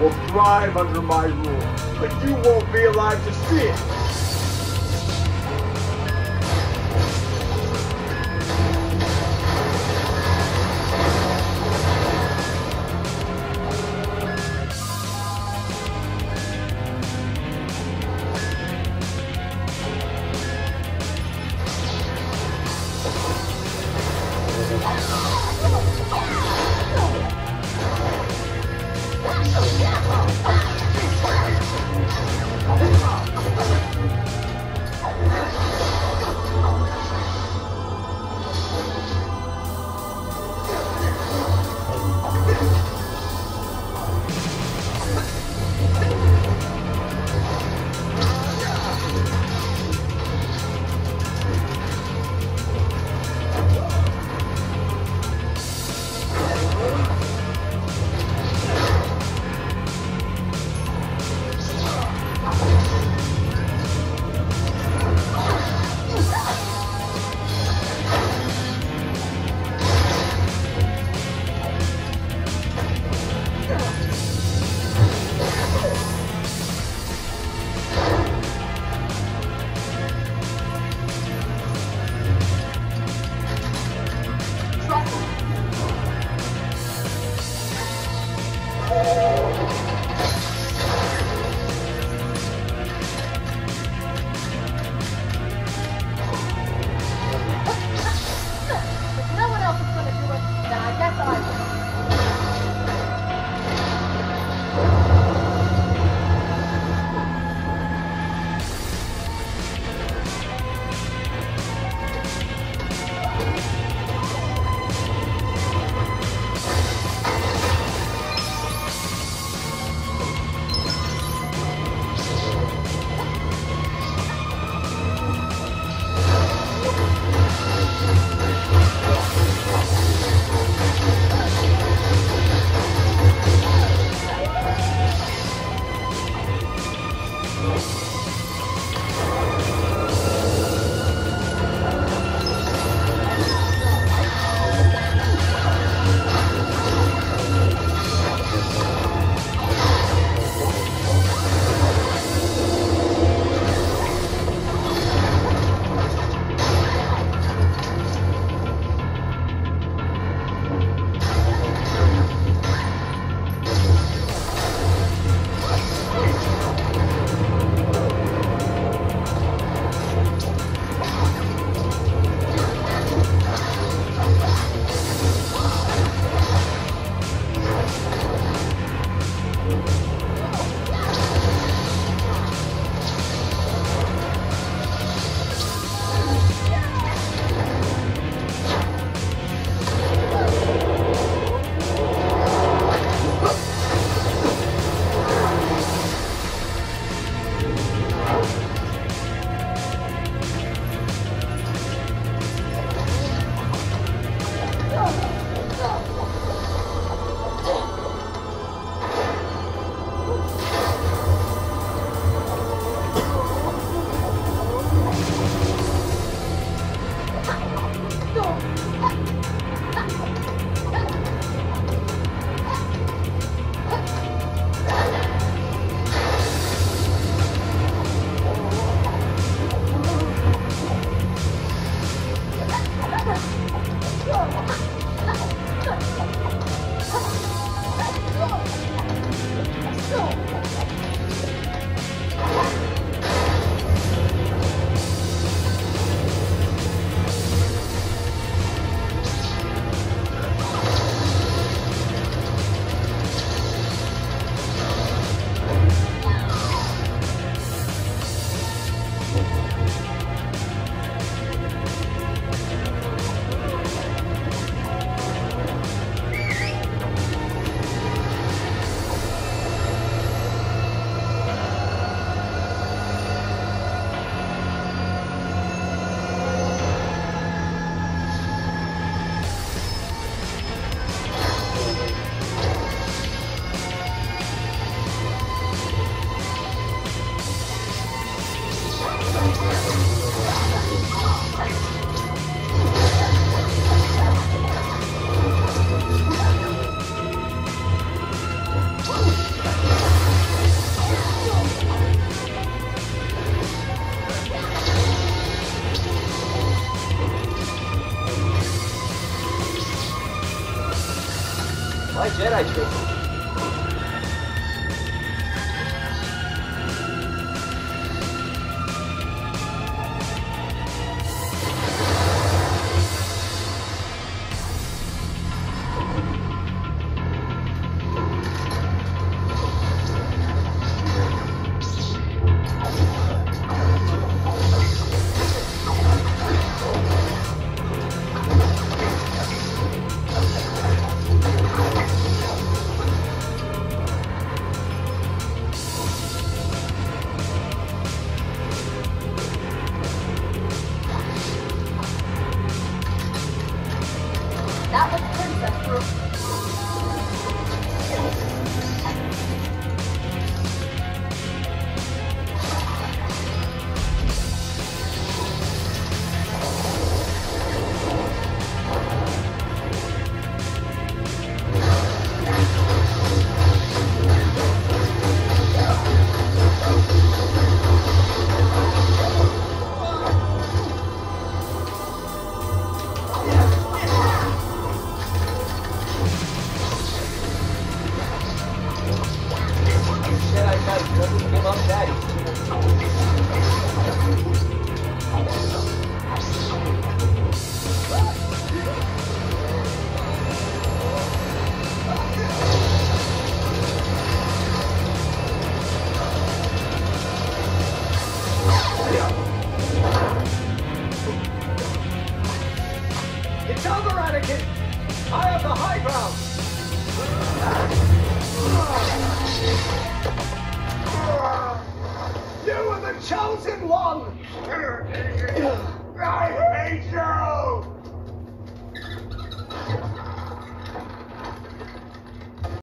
Will thrive under my rule, but you won't be alive to see it. Mas gera, chosen one. I hate you.